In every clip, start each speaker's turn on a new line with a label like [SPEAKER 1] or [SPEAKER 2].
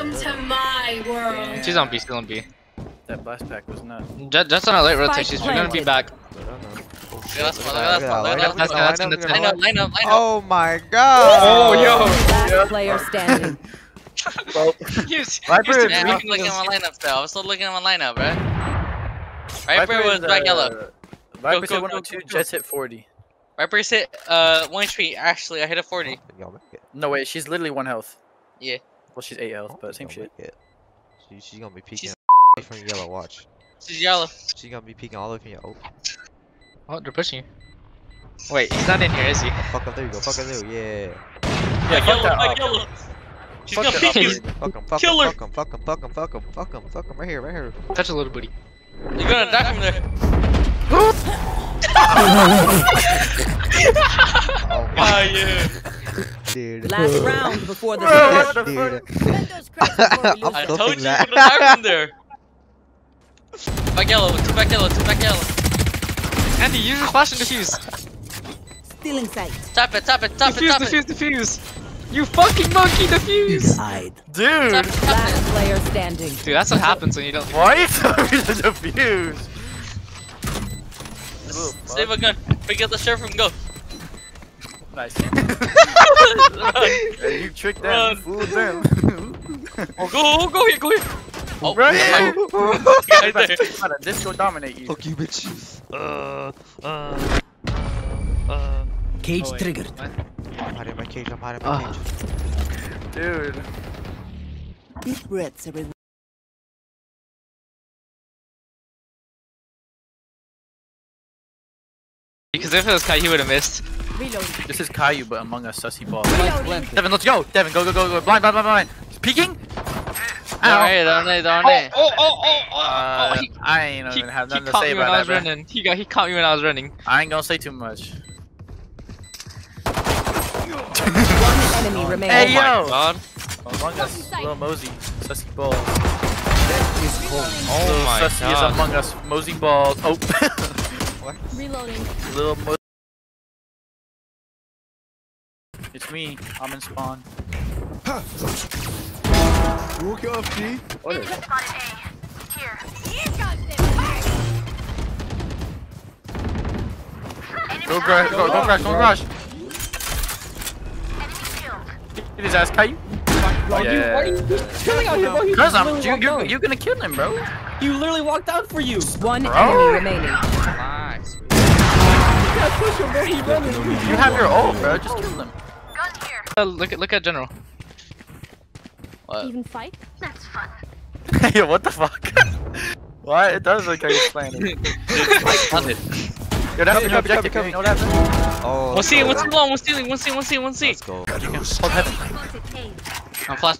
[SPEAKER 1] Welcome to my world.
[SPEAKER 2] She's on B, still on B.
[SPEAKER 3] That blast pack was nuts.
[SPEAKER 2] Jett, Jett's on a late rotation.
[SPEAKER 4] Spike
[SPEAKER 2] We're gonna be back.
[SPEAKER 5] Yeah, that's fine, that's fine,
[SPEAKER 6] Line
[SPEAKER 5] that's
[SPEAKER 6] up,
[SPEAKER 5] fine.
[SPEAKER 2] That's-
[SPEAKER 6] line
[SPEAKER 2] that's-
[SPEAKER 6] up,
[SPEAKER 2] that's-
[SPEAKER 6] line
[SPEAKER 5] Line
[SPEAKER 6] up.
[SPEAKER 5] up, line up, line up.
[SPEAKER 6] Oh my god!
[SPEAKER 2] Oh, yo.
[SPEAKER 4] Last player standing.
[SPEAKER 2] Yes.
[SPEAKER 3] Viper
[SPEAKER 2] Used to
[SPEAKER 5] Man,
[SPEAKER 2] be-
[SPEAKER 5] I'm looking at my lineup still. I was still looking at my lineup, right?
[SPEAKER 3] Viper
[SPEAKER 5] Viper was
[SPEAKER 3] is,
[SPEAKER 5] back
[SPEAKER 3] uh,
[SPEAKER 5] yellow.
[SPEAKER 3] Viper
[SPEAKER 5] Go,
[SPEAKER 3] said
[SPEAKER 5] go,
[SPEAKER 3] 102,
[SPEAKER 5] go, go.
[SPEAKER 3] Jett's hit 40.
[SPEAKER 5] Viper's hit uh one HP. Actually, I hit a 40.
[SPEAKER 6] Y'all make it.
[SPEAKER 3] No, wait, she's literally one health.
[SPEAKER 5] Yeah.
[SPEAKER 3] Well, she's 8 health, but same shit.
[SPEAKER 6] She, she's gonna be peeking
[SPEAKER 5] She's-
[SPEAKER 6] from yellow. Watch.
[SPEAKER 5] She's yellow.
[SPEAKER 6] She's gonna be peeking all over your. Oh,
[SPEAKER 2] Oh, they're pushing you. Wait, he's not in here, is he?
[SPEAKER 6] Oh, fuck up. There you go. Fuck up. There. Yeah.
[SPEAKER 3] Yeah,
[SPEAKER 5] Back
[SPEAKER 3] fuck
[SPEAKER 5] yellow,
[SPEAKER 3] that
[SPEAKER 5] back
[SPEAKER 3] up.
[SPEAKER 5] yellow. She's
[SPEAKER 3] Fuck
[SPEAKER 5] gonna
[SPEAKER 3] that
[SPEAKER 5] peek you.
[SPEAKER 6] Fuck him. Fuck him.
[SPEAKER 5] Kill her.
[SPEAKER 6] Fuck him. Fuck him. Fuck him. Fuck him. Fuck him. Fuck him. Right here. Right here.
[SPEAKER 2] Touch a little booty.
[SPEAKER 5] You're gonna die from there.
[SPEAKER 6] Oh my
[SPEAKER 5] yeah.
[SPEAKER 6] dude.
[SPEAKER 4] Last round before the
[SPEAKER 3] Bro,
[SPEAKER 4] switch.
[SPEAKER 3] what the
[SPEAKER 6] Dude. I'm
[SPEAKER 5] I told
[SPEAKER 6] thinking
[SPEAKER 5] you you're
[SPEAKER 6] that.
[SPEAKER 5] gonna die from there. Back yellow, two back yellow, two back yellow.
[SPEAKER 2] Andy, use your flash and defuse.
[SPEAKER 4] Stealing sight.
[SPEAKER 5] Tap it, tap it, tap it,
[SPEAKER 2] Defuse,
[SPEAKER 5] tap
[SPEAKER 2] defuse,
[SPEAKER 5] it.
[SPEAKER 2] defuse. You fucking monkey, defuse.
[SPEAKER 3] Dude!
[SPEAKER 5] Tap it, tap
[SPEAKER 4] Last
[SPEAKER 5] it.
[SPEAKER 4] player standing.
[SPEAKER 2] Dude, that's what happens when you don't.
[SPEAKER 3] Why are you telling me to defuse?
[SPEAKER 5] Save a gun. Forget the sheriff and go.
[SPEAKER 3] Nice.
[SPEAKER 5] Run.
[SPEAKER 3] Hey, you tricked them,
[SPEAKER 5] Run.
[SPEAKER 3] you fooled them.
[SPEAKER 5] Oh, go, go here, go here. Oh,
[SPEAKER 3] Right
[SPEAKER 5] right
[SPEAKER 3] here!
[SPEAKER 5] there.
[SPEAKER 3] Gotta disco dominate you.
[SPEAKER 6] Fuck you, bitch. Uh. Uh. Uh.
[SPEAKER 2] Cage triggered.
[SPEAKER 6] I'm hiding my cage. I'm hiding in
[SPEAKER 2] Ah.
[SPEAKER 6] cage.
[SPEAKER 3] Dude.
[SPEAKER 4] Deep breaths, everyone.
[SPEAKER 2] Because if it was Kai, he would have missed.
[SPEAKER 4] Reloading.
[SPEAKER 3] This is Caillou, but among us, sussy ball.
[SPEAKER 4] Reloading.
[SPEAKER 3] Devin, let's go! Devin, go, go, go, go. Blind, blind, blind, blind. Peeking?
[SPEAKER 5] Down there, down there, down there.
[SPEAKER 2] Oh, oh, oh, oh,
[SPEAKER 3] Uh,
[SPEAKER 2] oh, he,
[SPEAKER 3] I ain't
[SPEAKER 2] he,
[SPEAKER 3] even have
[SPEAKER 2] he
[SPEAKER 3] nothing to
[SPEAKER 2] caught
[SPEAKER 3] say
[SPEAKER 2] me when I
[SPEAKER 3] about
[SPEAKER 2] was
[SPEAKER 3] that, bro.
[SPEAKER 2] running. He got, he caught me when I was running.
[SPEAKER 3] I ain't gonna say too much.
[SPEAKER 4] One enemy remains.
[SPEAKER 3] Hey,
[SPEAKER 2] oh
[SPEAKER 3] yo!
[SPEAKER 2] my god.
[SPEAKER 3] Among us, little Mosey, sussy balls.
[SPEAKER 2] Oh
[SPEAKER 3] Lil
[SPEAKER 2] my
[SPEAKER 3] sussy is
[SPEAKER 2] god.
[SPEAKER 3] among us, Mosey balls. Oh,
[SPEAKER 1] Reloading.
[SPEAKER 3] little Mo. It's me. I'm in spawn. Go, gra- go, go, crash, go, crash. Hit his ass, Caillou.
[SPEAKER 7] Why you, why you killing out here, bro?
[SPEAKER 3] Cause I'm,
[SPEAKER 7] literally
[SPEAKER 3] you,
[SPEAKER 7] walked
[SPEAKER 3] you,
[SPEAKER 7] out.
[SPEAKER 3] you gonna kill him, bro.
[SPEAKER 7] He literally walked out for you.
[SPEAKER 4] One
[SPEAKER 3] Bro.
[SPEAKER 4] enemy remaining.
[SPEAKER 7] You
[SPEAKER 3] have your ult, bro. Just kill him.
[SPEAKER 2] Uh, look at look at general.
[SPEAKER 5] What?
[SPEAKER 1] Even fight?
[SPEAKER 3] Yo, what the fuck? what? It does look like he's playing it. Yo, that's the new
[SPEAKER 6] Copy, copy,
[SPEAKER 3] objective.
[SPEAKER 6] copy.
[SPEAKER 3] You know that?
[SPEAKER 6] Oh.
[SPEAKER 2] One C, one C long, one stealing, one C, one C, one C.
[SPEAKER 6] Let's go.
[SPEAKER 3] Hold heaven.
[SPEAKER 5] I'm flash.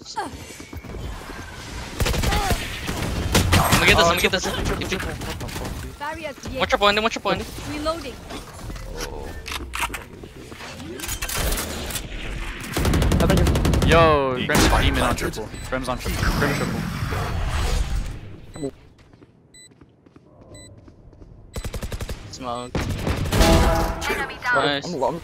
[SPEAKER 5] I'm gonna get this, I'm gonna get this.
[SPEAKER 1] Barrier created.
[SPEAKER 5] Watch your point, watch your point.
[SPEAKER 1] Reloading.
[SPEAKER 3] Yo, Grim's demon on triple. Grim's on triple. Grim triple.
[SPEAKER 5] Smoke.
[SPEAKER 7] I'm
[SPEAKER 5] Nice.
[SPEAKER 7] long.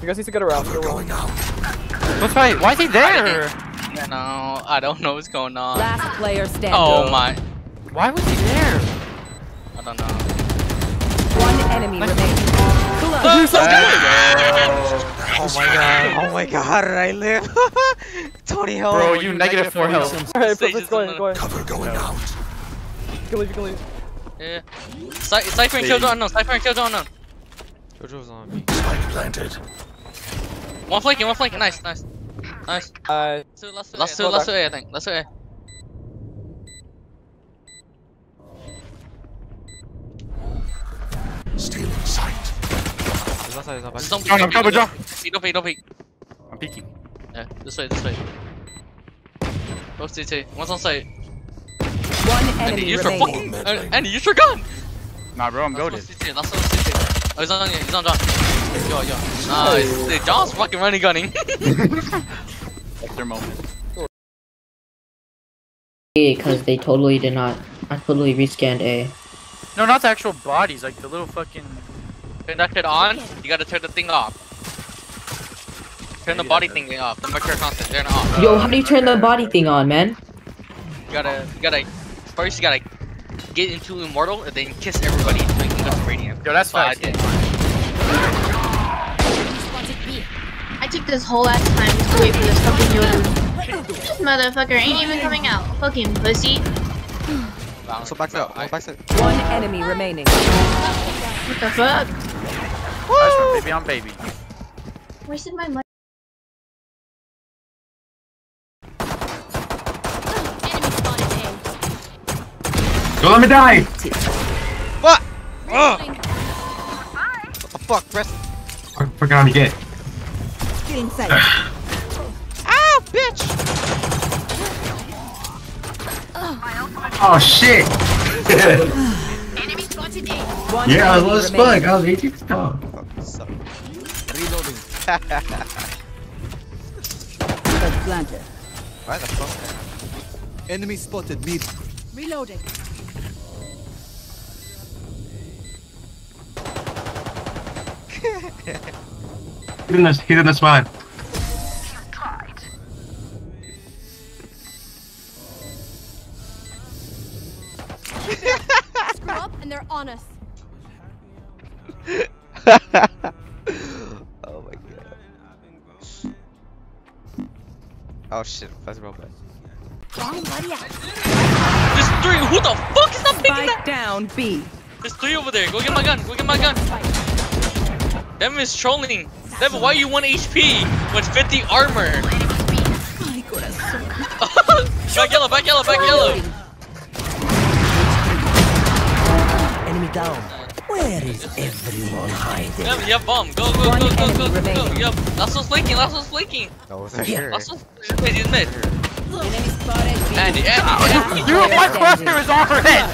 [SPEAKER 7] You guys need to get around. Get around.
[SPEAKER 3] What's right? Why is he there?
[SPEAKER 5] No, I don't know what's going on.
[SPEAKER 4] Last player standing.
[SPEAKER 5] Oh my.
[SPEAKER 3] Why was he there?
[SPEAKER 5] I don't know.
[SPEAKER 4] One enemy remaining.
[SPEAKER 6] Oh my god. Oh my god. Did I live? Tony health.
[SPEAKER 3] Bro, you negative four health.
[SPEAKER 7] Alright,
[SPEAKER 5] Stage
[SPEAKER 7] let's
[SPEAKER 5] is
[SPEAKER 7] go
[SPEAKER 5] on
[SPEAKER 7] ahead. Go ahead.
[SPEAKER 8] Cover going out.
[SPEAKER 7] You can leave. You can leave.
[SPEAKER 5] Yeah. Cy Cypher and Killjoy unknown, Cypher and Killjoy unknown.
[SPEAKER 6] Jojo's on me.
[SPEAKER 8] Spike planted.
[SPEAKER 5] One flanking, one flanking, nice, nice. Nice.
[SPEAKER 7] Uh,
[SPEAKER 5] So let's do
[SPEAKER 7] Let's
[SPEAKER 5] A,
[SPEAKER 7] do
[SPEAKER 5] let's
[SPEAKER 7] that.
[SPEAKER 5] do A, I think. Let's do A.
[SPEAKER 6] There's outside, there's outside.
[SPEAKER 5] Just don't
[SPEAKER 3] John,
[SPEAKER 5] peek,
[SPEAKER 3] I'm
[SPEAKER 5] don't
[SPEAKER 3] covered,
[SPEAKER 5] peek,
[SPEAKER 3] John.
[SPEAKER 5] don't peek, don't peek, don't peek.
[SPEAKER 3] I'm peeking.
[SPEAKER 5] Yeah, this way, this way. Both CT, one's on site.
[SPEAKER 4] One
[SPEAKER 5] Andy,
[SPEAKER 4] enemy
[SPEAKER 5] use your
[SPEAKER 4] remaining.
[SPEAKER 5] fucking. Uh, Andy, use your gun!
[SPEAKER 3] Nah, bro, I'm
[SPEAKER 5] Last
[SPEAKER 3] goaded.
[SPEAKER 5] one's CT, last one's CT. Oh, he's on you, he's on John. Yo, yo. Nice. Dude, John's fucking running gunning.
[SPEAKER 3] That's their moment.
[SPEAKER 9] because they totally did not. I totally rescanned A.
[SPEAKER 3] No, not the actual bodies, like the little fucking.
[SPEAKER 5] Turn that shit on, you gotta turn the thing off. Turn the body thing off. The mature constant. Turn it off.
[SPEAKER 9] Yo, how do you turn the body thing on, man?
[SPEAKER 5] You gotta, you gotta. First, you gotta get into immortal, and then kiss everybody until you can go to radiant.
[SPEAKER 3] Yo, that's
[SPEAKER 5] fine. I
[SPEAKER 10] I took this whole ass time to wait for this fucking Yoda. This motherfucker ain't even coming out. Fucking pussy.
[SPEAKER 6] So back up. Back up.
[SPEAKER 4] One enemy remaining.
[SPEAKER 10] What the fuck?
[SPEAKER 3] Nice one, baby on baby.
[SPEAKER 10] Wasted my money.
[SPEAKER 1] Enemy spotted A.
[SPEAKER 11] Don't let me die!
[SPEAKER 6] What?
[SPEAKER 1] Reloading.
[SPEAKER 6] What the fuck, press?
[SPEAKER 11] I forgot to get.
[SPEAKER 4] Getting sight.
[SPEAKER 6] Ow, bitch!
[SPEAKER 11] Oh shit!
[SPEAKER 1] Enemy spotted
[SPEAKER 11] yeah, I
[SPEAKER 4] enemy
[SPEAKER 11] was
[SPEAKER 4] remaining.
[SPEAKER 11] fuck. I was 18 oh.
[SPEAKER 6] Fuck, suck. Reloading.
[SPEAKER 4] Planted.
[SPEAKER 6] Why the fuck? Enemy spotted mid.
[SPEAKER 1] Reloading.
[SPEAKER 11] He's in this. He's in
[SPEAKER 6] Shit, that's real bad.
[SPEAKER 1] Wrong buddy out.
[SPEAKER 5] There's three. Who the fuck is not picking that?
[SPEAKER 4] Down B.
[SPEAKER 5] There's three over there. Go get my gun. Go get my gun. Devin is trolling. Devin, why are you 1 HP with 50 armor? back yellow, back yellow, back yellow.
[SPEAKER 4] Enemy down.
[SPEAKER 5] Devin, you have bomb. Go, go,
[SPEAKER 4] One
[SPEAKER 5] go, go, go,
[SPEAKER 4] enemy
[SPEAKER 5] go, go. Yep. Last one's flanking. Last one's flanking.
[SPEAKER 6] Oh, there.
[SPEAKER 5] Last one's he's mid. He's mid.
[SPEAKER 4] Enemy spotted B.
[SPEAKER 5] Andy, Andy, Andy.
[SPEAKER 3] Dude, my cluster is on her head!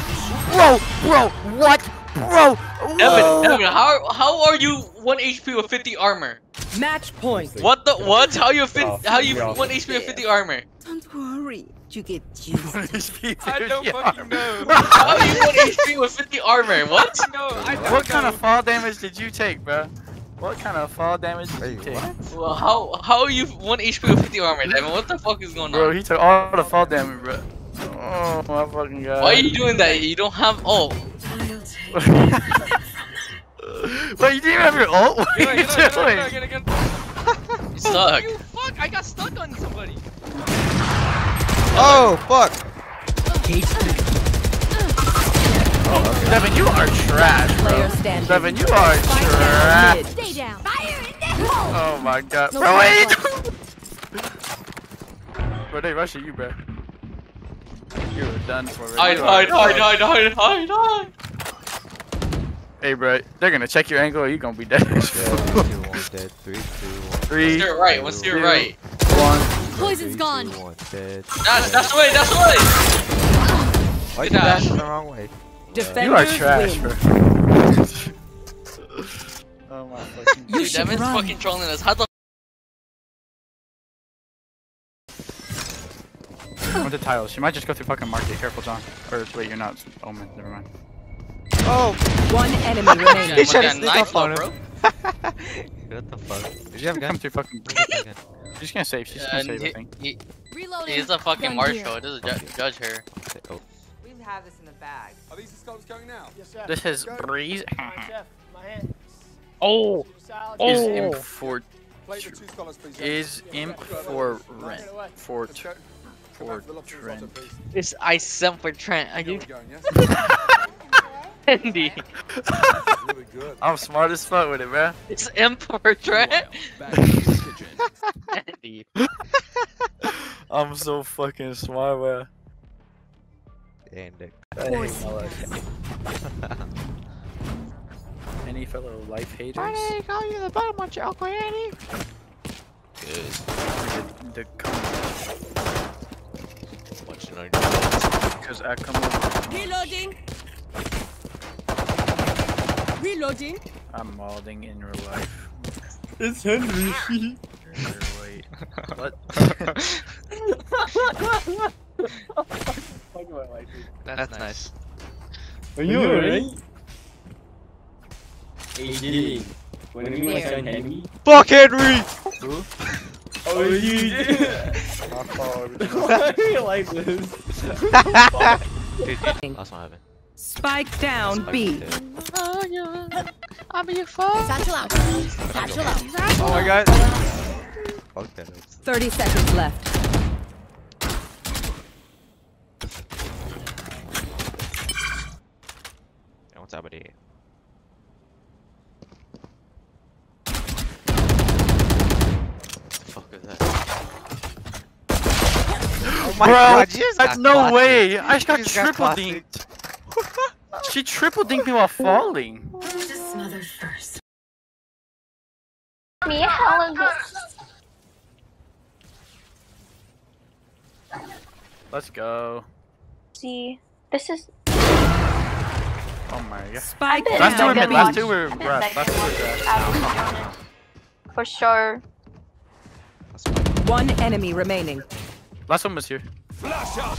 [SPEAKER 3] Bro, bro, what? Bro!
[SPEAKER 5] Devin, Devin, how how are you 1 HP with 50 armor?
[SPEAKER 4] Match point.
[SPEAKER 5] What the what? How you fit? How you 1 HP with 50 armor?
[SPEAKER 4] Don't worry. You get used.
[SPEAKER 3] I don't fucking know.
[SPEAKER 5] How are you 1 HP with 50 armor? What?
[SPEAKER 3] What kind of fall damage did you take, bro? What kind of fall damage did you take?
[SPEAKER 6] what?
[SPEAKER 5] Well, how how are you 1 HP with 50 armor, Devin? What the fuck is going on?
[SPEAKER 3] Bro, he took all the fall damage, bro. Oh my fucking god.
[SPEAKER 5] Why are you doing that? You don't have ult.
[SPEAKER 3] Wait, you didn't even have your ult? What are you doing?
[SPEAKER 5] You suck.
[SPEAKER 2] Fuck! I got stuck on somebody.
[SPEAKER 6] Oh, fuck!
[SPEAKER 3] Devin, you are trash,
[SPEAKER 4] Player
[SPEAKER 3] bro. Devin, you are
[SPEAKER 4] Spike
[SPEAKER 3] trash.
[SPEAKER 1] Stay down. Fire in the hole.
[SPEAKER 3] Oh my god.
[SPEAKER 4] No
[SPEAKER 3] Bro, what are you
[SPEAKER 4] problem.
[SPEAKER 3] doing? Bro, they rushing you, bro. You were done for, bro.
[SPEAKER 5] Hide,
[SPEAKER 3] You
[SPEAKER 5] hide,
[SPEAKER 3] are
[SPEAKER 5] hide,
[SPEAKER 3] done.
[SPEAKER 5] hide, hide, hide, hide.
[SPEAKER 3] Hey, bro, they're gonna check your angle or you gonna be dead.
[SPEAKER 6] Dead, two, one, dead, three, two, one.
[SPEAKER 3] Three,
[SPEAKER 5] What's your right? What's your
[SPEAKER 3] Two.
[SPEAKER 5] right?
[SPEAKER 3] one.
[SPEAKER 1] Poison's
[SPEAKER 6] Three,
[SPEAKER 1] gone.
[SPEAKER 6] two, one, dead.
[SPEAKER 5] That's that's the way. That's the way.
[SPEAKER 6] Why you
[SPEAKER 5] Good dash.
[SPEAKER 6] dashing the wrong way?
[SPEAKER 4] Defenders
[SPEAKER 3] You are trash,
[SPEAKER 4] win.
[SPEAKER 3] bro. oh my fucking.
[SPEAKER 5] Dude, Devin's fucking trolling us. How the
[SPEAKER 3] Went to tiles. She might just go through fucking market. Careful, John. Or wait, you're not. Oh man, Never mind.
[SPEAKER 6] Oh!
[SPEAKER 4] One enemy remaining.
[SPEAKER 6] He tried to
[SPEAKER 5] got
[SPEAKER 6] sneak
[SPEAKER 5] knife
[SPEAKER 6] on him.
[SPEAKER 5] bro?
[SPEAKER 6] What the fuck? Did you have a
[SPEAKER 3] Come
[SPEAKER 6] gun?
[SPEAKER 3] through fucking. She's gonna save. She's gonna
[SPEAKER 5] And
[SPEAKER 3] save. I think.
[SPEAKER 5] he,
[SPEAKER 1] Reloading.
[SPEAKER 5] he's a fucking
[SPEAKER 1] Gun
[SPEAKER 5] marshal. It doesn't ju judge her.
[SPEAKER 6] Oh.
[SPEAKER 4] We have this in the bag.
[SPEAKER 12] Are these the scopes going now? Yes, sir.
[SPEAKER 3] This is Breeze.
[SPEAKER 12] chef, my hand.
[SPEAKER 3] oh. Is
[SPEAKER 5] Oh.
[SPEAKER 3] imp for
[SPEAKER 12] Plate the two scholars, please.
[SPEAKER 3] is imp for rent for for
[SPEAKER 12] Come back for the lobster risotto,
[SPEAKER 3] trend.
[SPEAKER 12] please.
[SPEAKER 5] It's I sent for Trent. Are
[SPEAKER 12] Where
[SPEAKER 5] you
[SPEAKER 12] we going, yes?
[SPEAKER 5] Andy?
[SPEAKER 3] I'm smart as fuck with it, bro.
[SPEAKER 5] It's imp for Trent.
[SPEAKER 12] Back in the kitchen.
[SPEAKER 5] Andy.
[SPEAKER 3] I'm so fucking smart, bro.
[SPEAKER 6] And Dick.
[SPEAKER 3] Any fellow life haters?
[SPEAKER 6] call you the bottom of your uncle Annie. Good.
[SPEAKER 3] The, the comments,
[SPEAKER 6] What should I
[SPEAKER 3] because I come with,
[SPEAKER 1] Reloading. Reloading.
[SPEAKER 3] I'm molding in real life.
[SPEAKER 6] It's Henry.
[SPEAKER 3] Wait, what?
[SPEAKER 5] That's, nice.
[SPEAKER 6] Are you alright?
[SPEAKER 1] There.
[SPEAKER 6] Fuck Henry!
[SPEAKER 7] Oh, you
[SPEAKER 3] My fault.
[SPEAKER 7] Why do you like this?
[SPEAKER 6] Last one heaven.
[SPEAKER 4] Spike down B.
[SPEAKER 5] I'll be your phone.
[SPEAKER 1] Satchel out. Satchel out.
[SPEAKER 6] Oh my god. Fuck that.
[SPEAKER 4] 30 seconds left.
[SPEAKER 6] Yeah, what's up, buddy? Fuck is that? Oh my
[SPEAKER 3] Bro,
[SPEAKER 6] god, you just
[SPEAKER 3] that's
[SPEAKER 6] got
[SPEAKER 3] no
[SPEAKER 6] classic.
[SPEAKER 3] way. I just got
[SPEAKER 6] just
[SPEAKER 3] triple
[SPEAKER 6] classic.
[SPEAKER 3] dinked. she triple dinked me while falling.
[SPEAKER 10] Smother first.
[SPEAKER 13] Me hella
[SPEAKER 3] Let's go.
[SPEAKER 13] See, this is.
[SPEAKER 3] Oh my god.
[SPEAKER 4] Spike
[SPEAKER 13] been
[SPEAKER 3] Last two were
[SPEAKER 13] good
[SPEAKER 3] mid. Last
[SPEAKER 13] watch.
[SPEAKER 3] two were
[SPEAKER 13] I've been
[SPEAKER 3] grass.
[SPEAKER 13] back
[SPEAKER 3] Last two were
[SPEAKER 13] there. For sure.
[SPEAKER 4] One enemy remaining.
[SPEAKER 3] Last one was here.
[SPEAKER 12] Flash out.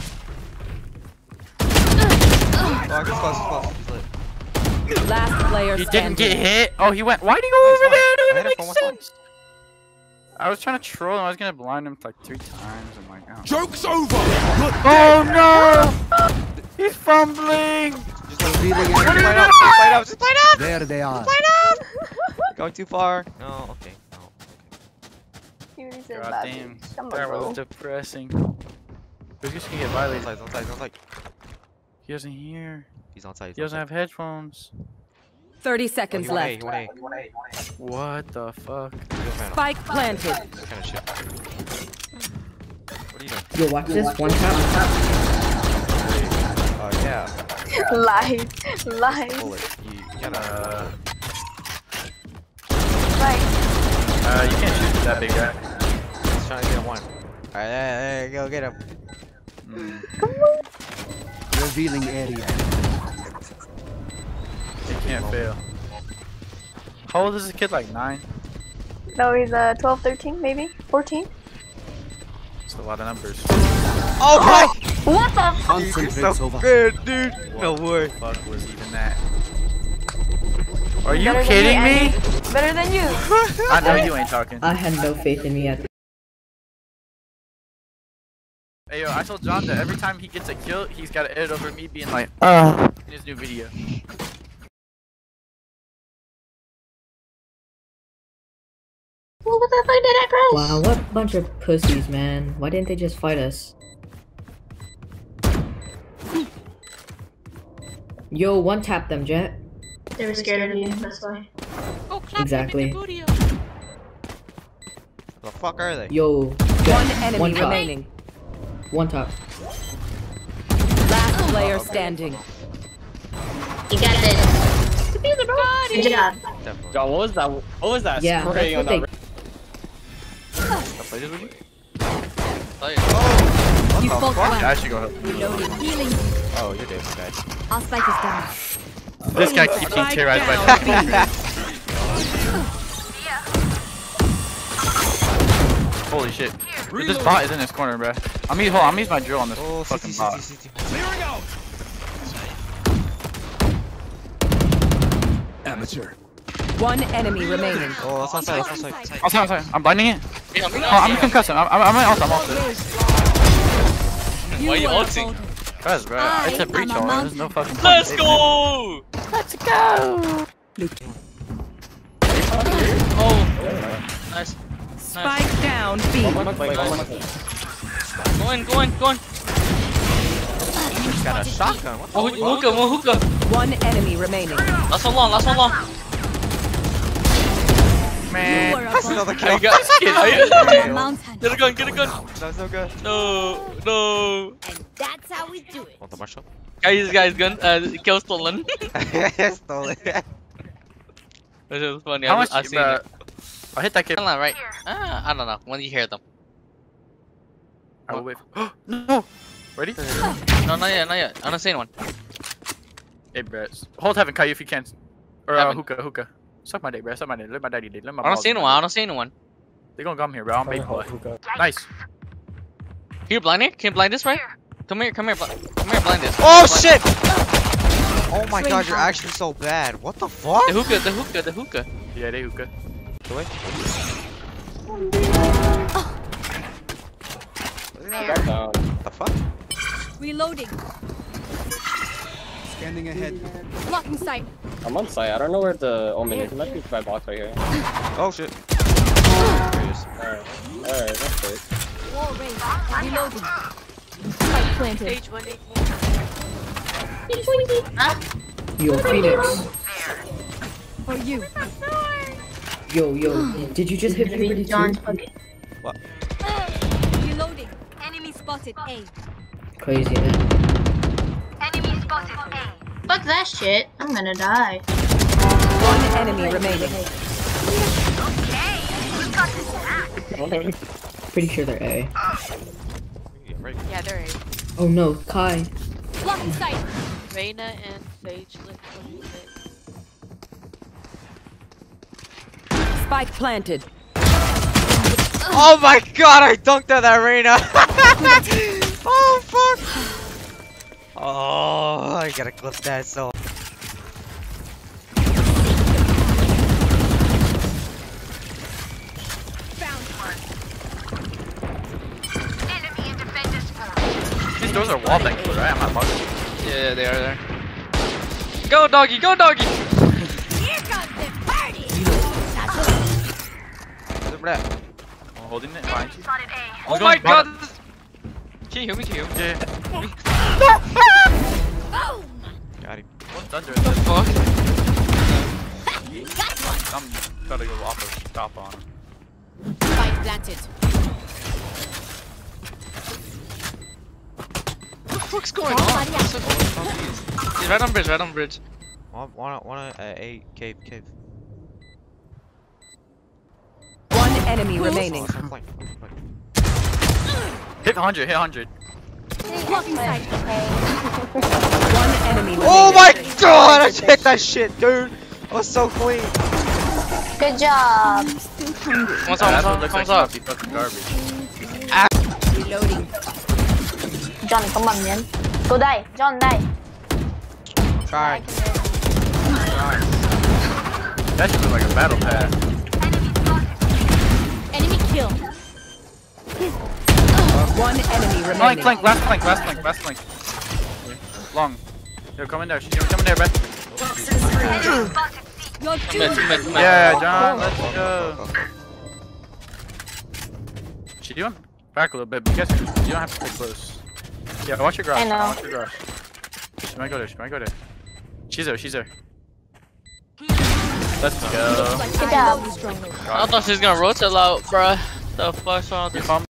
[SPEAKER 6] Oh, I close, close.
[SPEAKER 4] Last player
[SPEAKER 3] He didn't get hit. Oh, he went. Why'd he go over there? That
[SPEAKER 6] I
[SPEAKER 3] didn't make
[SPEAKER 6] for one
[SPEAKER 3] sense. I was trying to troll him. I was gonna blind him like three times. I'm like, oh.
[SPEAKER 12] Joke's over.
[SPEAKER 3] Oh no! He's fumbling.
[SPEAKER 6] Just like feeling it. Just light up, just light up, just light up!
[SPEAKER 8] There they are.
[SPEAKER 6] Light up! Going too far. No, okay. No.
[SPEAKER 13] You already
[SPEAKER 3] God damn. That was depressing. We're just gonna get
[SPEAKER 6] On
[SPEAKER 3] violated.
[SPEAKER 6] side, on side, on side.
[SPEAKER 3] He doesn't hear.
[SPEAKER 6] He's on side. he's
[SPEAKER 3] He doesn't have headphones.
[SPEAKER 4] 30
[SPEAKER 6] Oh,
[SPEAKER 4] seconds
[SPEAKER 6] he went A,
[SPEAKER 4] left.
[SPEAKER 6] A.
[SPEAKER 3] What the fuck?
[SPEAKER 6] He's a man.
[SPEAKER 4] Spike planted.
[SPEAKER 6] Kind of shit? What are you doing?
[SPEAKER 9] Yo, watch this. One tap.
[SPEAKER 6] Oh, yeah.
[SPEAKER 13] Lies. Lies.
[SPEAKER 6] Bullet. You, you gotta.
[SPEAKER 3] Uh,
[SPEAKER 13] Like,
[SPEAKER 3] uh, you can't shoot that big guy.
[SPEAKER 6] He's trying to get one. Alright, there, there, go get him.
[SPEAKER 3] Mm,
[SPEAKER 8] Revealing area.
[SPEAKER 3] He can't fail. How old is this kid? Like nine?
[SPEAKER 13] no, he's uh 12, 13, maybe 14.
[SPEAKER 3] It's a lot of numbers.
[SPEAKER 6] Oh my!
[SPEAKER 13] What the? F-
[SPEAKER 6] Dude, you're so
[SPEAKER 8] over.
[SPEAKER 6] good, dude. No way.
[SPEAKER 3] the fuck was even that? Are you
[SPEAKER 13] Better
[SPEAKER 3] kidding me?
[SPEAKER 13] Andy. Better than you.
[SPEAKER 3] I know you ain't talking.
[SPEAKER 9] I had no faith in me at
[SPEAKER 3] Hey yo, I told John that every time he gets a kill, he's gotta edit over me being like, uh, in his new video.
[SPEAKER 10] What the fuck did I press?
[SPEAKER 9] Wow, what bunch of pussies, man. Why didn't they just fight us? Yo, one tap them, Jett.
[SPEAKER 10] They were scared of you, that's why.
[SPEAKER 9] Exactly.
[SPEAKER 6] The fuck are they?
[SPEAKER 9] Yo, Jett.
[SPEAKER 4] One enemy
[SPEAKER 9] One
[SPEAKER 4] remaining.
[SPEAKER 9] One top.
[SPEAKER 4] Last oh, player standing.
[SPEAKER 10] You got it. Good job.
[SPEAKER 6] Definitely.
[SPEAKER 7] John, what was that? What was that
[SPEAKER 9] Yeah,
[SPEAKER 7] spraying on
[SPEAKER 9] what
[SPEAKER 7] that?
[SPEAKER 3] Can I play this with you?
[SPEAKER 6] Oh, what
[SPEAKER 1] You
[SPEAKER 6] the fuck?
[SPEAKER 1] well.
[SPEAKER 3] I should go help.
[SPEAKER 1] Reloading. Healing.
[SPEAKER 6] Oh, you're dead, okay.
[SPEAKER 1] Our spike is down.
[SPEAKER 3] This guy oh, keeps getting terrorized by
[SPEAKER 4] down
[SPEAKER 3] Holy shit. Dude, this bot is in this corner, bro. I'm gonna hold on, I'm gonna use my drill on this
[SPEAKER 6] Oh,
[SPEAKER 3] fucking
[SPEAKER 6] CT,
[SPEAKER 3] bot.
[SPEAKER 6] CT, CT.
[SPEAKER 12] Clearing out.
[SPEAKER 8] Amateur.
[SPEAKER 4] One enemy remaining.
[SPEAKER 6] Oh, that's on side, that's on side.
[SPEAKER 3] Oh, sorry, sorry. I'm blinding it.
[SPEAKER 5] Yeah, I'm
[SPEAKER 3] Oh, I'm concussing. I'm, I'm, I'm also, I'm also.
[SPEAKER 5] Why are you ulting?
[SPEAKER 1] golden.
[SPEAKER 3] Bro,
[SPEAKER 1] I
[SPEAKER 3] it's a breach
[SPEAKER 1] am.
[SPEAKER 3] There's no fucking
[SPEAKER 5] Let's go!
[SPEAKER 3] Let's go!
[SPEAKER 5] Oh, nice.
[SPEAKER 4] Spike down B.
[SPEAKER 5] Go in, go in, go in.
[SPEAKER 6] He's got a shotgun. What the
[SPEAKER 5] One
[SPEAKER 6] fuck?
[SPEAKER 5] hookah, one hookah.
[SPEAKER 4] One enemy remaining.
[SPEAKER 5] Last one long, last one long.
[SPEAKER 1] You
[SPEAKER 3] Man.
[SPEAKER 1] were a
[SPEAKER 6] That's
[SPEAKER 1] golden.
[SPEAKER 6] another
[SPEAKER 5] I got skin.
[SPEAKER 1] I'm a.
[SPEAKER 5] Get a gun, get a gun.
[SPEAKER 6] That's no good.
[SPEAKER 5] No, no.
[SPEAKER 1] And that's how we do it.
[SPEAKER 6] Want the marshal?
[SPEAKER 5] Guys, guys, gun, uh, kill stolen.
[SPEAKER 6] Stole it.
[SPEAKER 5] This is funny.
[SPEAKER 3] How
[SPEAKER 5] I,
[SPEAKER 3] much,
[SPEAKER 5] I seen
[SPEAKER 3] uh,
[SPEAKER 5] it.
[SPEAKER 3] I'll hit that kid.
[SPEAKER 5] I don't know, right? Ah, I don't know. When you hear them.
[SPEAKER 3] I will wait. no! Ready?
[SPEAKER 5] No, not yet, not yet. I don't see anyone.
[SPEAKER 3] Hey, bro. Hold heaven, Kai, if you can. Or, uh,
[SPEAKER 5] Heaven.
[SPEAKER 3] hookah, hookah. Suck my dick, bro. Suck my dick. Let my daddy dick. Let my.
[SPEAKER 5] I don't see anyone. I don't see anyone. one.
[SPEAKER 3] They gonna come here, bro. I'm big boy. Nice.
[SPEAKER 5] Can you blind it? Can you blind this right? Come here, come here, come here, blind this.
[SPEAKER 6] Oh
[SPEAKER 5] blind
[SPEAKER 6] shit! This. Oh my god, you're actually so bad. What the fuck?
[SPEAKER 5] The hookah, the hookah, the hookah.
[SPEAKER 3] Yeah, they hookah.
[SPEAKER 6] Go away. Oh. What the fuck?
[SPEAKER 1] Reloading.
[SPEAKER 12] Scanning ahead.
[SPEAKER 1] Blocking sight.
[SPEAKER 7] I'm on site. I don't know where the oh, omen is. It might be by box right here.
[SPEAKER 6] Oh shit.
[SPEAKER 7] Alright. Alright, that's it.
[SPEAKER 1] Wall raised. Reloading. Spike planted.
[SPEAKER 9] Yo, Phoenix.
[SPEAKER 1] For you.
[SPEAKER 9] Yo, yo. Did you just hit puberty
[SPEAKER 10] John's
[SPEAKER 9] too?
[SPEAKER 10] fucking.
[SPEAKER 1] Reloading. Enemy spotted A.
[SPEAKER 9] Crazy, man.
[SPEAKER 10] Fuck that shit. I'm gonna die.
[SPEAKER 4] One enemy remaining.
[SPEAKER 9] Pretty sure they're A.
[SPEAKER 14] Yeah, they're A.
[SPEAKER 9] Oh no, Kai.
[SPEAKER 1] Blocking sight.
[SPEAKER 14] Reyna and Sage look what is it?
[SPEAKER 4] Spike planted.
[SPEAKER 6] Oh my god, I dunked at that arena. oh fuck. Oh, I gotta clip that so.
[SPEAKER 3] These doors are wall banged, right? I'm not bugging.
[SPEAKER 2] Yeah, they are there. Go doggy, go doggy!
[SPEAKER 1] Here comes the party.
[SPEAKER 6] Look.
[SPEAKER 3] I'm holding it behind you.
[SPEAKER 2] Oh my god! Can you heal me? Can you heal me?
[SPEAKER 3] Yeah.
[SPEAKER 1] Boom.
[SPEAKER 6] Got him.
[SPEAKER 3] One's under
[SPEAKER 2] What the
[SPEAKER 3] it.
[SPEAKER 2] fuck?
[SPEAKER 3] I'm gotta go off a stop on him.
[SPEAKER 1] Spike planted.
[SPEAKER 2] What the fuck's going on? I'm so confused. He's right on bridge, right on bridge.
[SPEAKER 6] One, one, one, uh, A cave, cave.
[SPEAKER 4] One enemy remaining.
[SPEAKER 6] it's.
[SPEAKER 3] Hit 100, hit 100.
[SPEAKER 1] Blocking sight.
[SPEAKER 4] One enemy.
[SPEAKER 6] Oh my god, I checked that shit, dude. I was so clean.
[SPEAKER 13] Good job.
[SPEAKER 2] Comes
[SPEAKER 3] Yeah, that's
[SPEAKER 2] up,
[SPEAKER 3] what
[SPEAKER 2] comes
[SPEAKER 3] looks
[SPEAKER 2] up,
[SPEAKER 3] like fucking
[SPEAKER 2] up.
[SPEAKER 3] garbage.
[SPEAKER 1] Reloading.
[SPEAKER 13] John, come on, man. Go die. John, die.
[SPEAKER 6] Try.
[SPEAKER 3] That should look like a battle pass.
[SPEAKER 1] Enemy kill.
[SPEAKER 4] One enemy
[SPEAKER 3] Flank,
[SPEAKER 4] remaining.
[SPEAKER 3] flank, flank, last flank, last flank, last flank. Long. Yo, come in there. She's coming there, Beth.
[SPEAKER 1] You're
[SPEAKER 2] Mid,
[SPEAKER 1] doomed.
[SPEAKER 2] mid, mid.
[SPEAKER 3] Yeah, John, let's go. She doing back a little bit, but you guys, you don't have to stay close. Yeah, I watch your garage.
[SPEAKER 13] I know.
[SPEAKER 3] Watch your garage. She might go there. She might go there. She's there. She's there. Let's go.
[SPEAKER 13] Good job.
[SPEAKER 2] I thought she was gonna rotate out, bruh. The fuck's wrong with this?
[SPEAKER 3] found